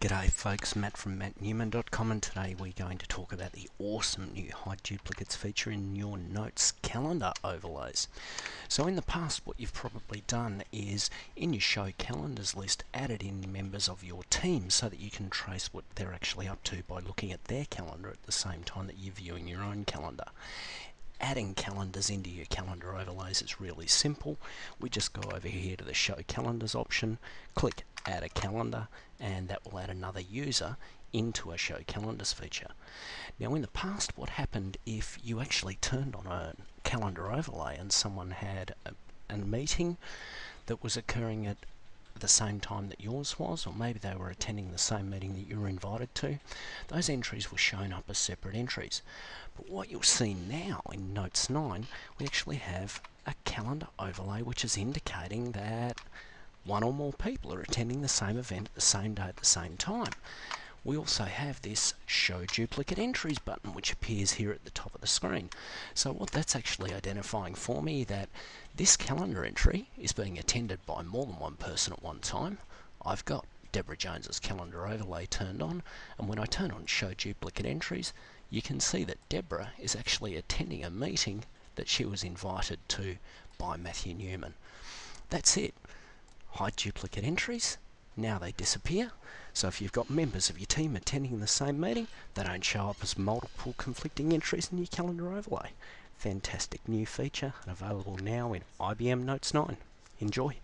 G'day folks, Mat from matnewman.com and today we're going to talk about the awesome new hide duplicates feature in your notes calendar overlays. So in the past what you've probably done is in your show calendars list added in members of your team so that you can trace what they're actually up to by looking at their calendar at the same time that you're viewing your own calendar adding calendars into your calendar overlays is really simple. We just go over here to the show calendars option, click add a calendar and that will add another user into a show calendars feature. Now in the past what happened if you actually turned on a calendar overlay and someone had a, a meeting that was occurring at the same time that yours was, or maybe they were attending the same meeting that you were invited to, those entries were shown up as separate entries. But what you'll see now in Notes 9, we actually have a calendar overlay which is indicating that one or more people are attending the same event at the same day at the same time. We also have this Show Duplicate Entries button which appears here at the top of the screen. So what that's actually identifying for me that this calendar entry is being attended by more than one person at one time. I've got Deborah Jones's calendar overlay turned on and when I turn on Show Duplicate Entries you can see that Deborah is actually attending a meeting that she was invited to by Matthew Newman. That's it hide duplicate entries. Now they disappear. So if you've got members of your team attending the same meeting, they don't show up as multiple conflicting entries in your calendar overlay. Fantastic new feature and available now in IBM Notes 9. Enjoy.